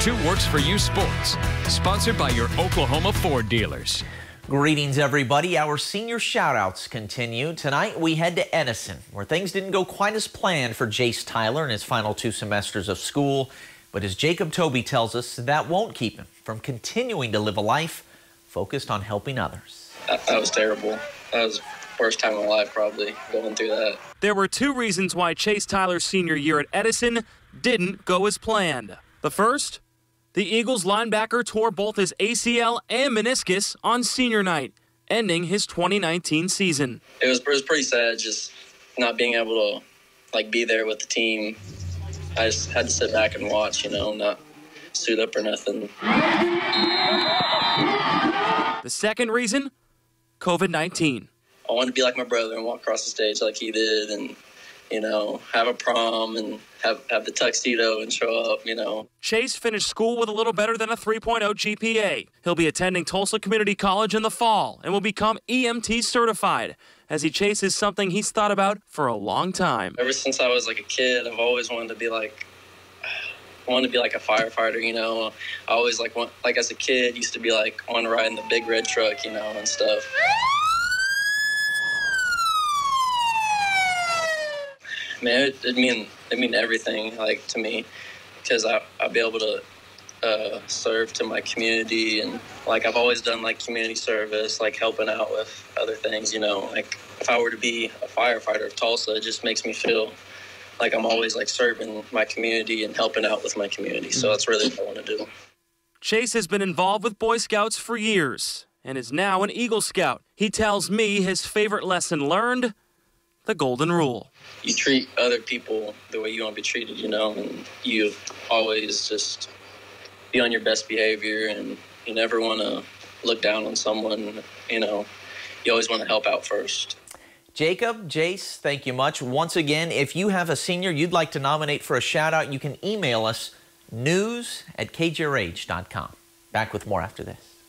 Two Works for You Sports, sponsored by your Oklahoma Ford dealers. Greetings, everybody. Our senior shoutouts continue. Tonight, we head to Edison, where things didn't go quite as planned for Jace Tyler in his final two semesters of school. But as Jacob Toby tells us, that won't keep him from continuing to live a life focused on helping others. That, that was terrible. That was the worst time of my life, probably, going through that. There were two reasons why Jace Tyler's senior year at Edison didn't go as planned. The first, the Eagles linebacker tore both his ACL and meniscus on senior night, ending his 2019 season. It was, it was pretty sad just not being able to like be there with the team. I just had to sit back and watch, you know, not suit up or nothing. The second reason, COVID-19. I wanted to be like my brother and walk across the stage like he did and you know, have a prom and have, have the tuxedo and show up, you know. Jace finished school with a little better than a 3.0 GPA. He'll be attending Tulsa Community College in the fall and will become EMT certified as he chases something he's thought about for a long time. Ever since I was like a kid, I've always wanted to be like I wanted to be like a firefighter, you know. I always like want, like as a kid used to be like want to ride in the big red truck, you know, and stuff. Man, it, it mean it mean everything like to me because I I'll be able to uh, serve to my community and like I've always done like community service, like helping out with other things. You know, like if I were to be a firefighter of Tulsa, it just makes me feel like I'm always like serving my community and helping out with my community. So that's really what I want to do. Jace has been involved with Boy Scouts for years and is now an Eagle Scout. He tells me his favorite lesson learned the golden rule. You treat other people the way you want to be treated, you know, and you always just be on your best behavior and you never want to look down on someone, you know. You always want to help out first. Jacob, Jace, thank you much. Once again, if you have a senior you'd like to nominate for a shout out, you can email us news at kjrh.com. Back with more after this.